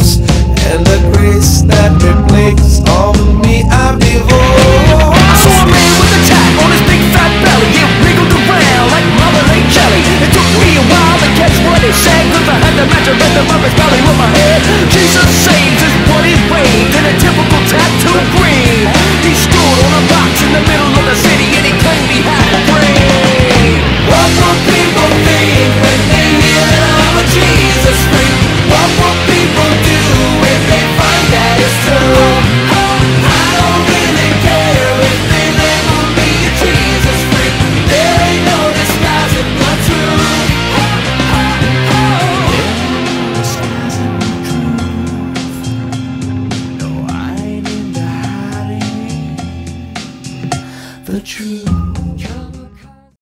knows, and the grace that replaces all me I behold. I saw a man with a tap on his big fat belly. It wiggled around like Mother Lake Kelly. It took me a while to catch what he said, cause I had to match the rhythm of his belly with my head. The truth.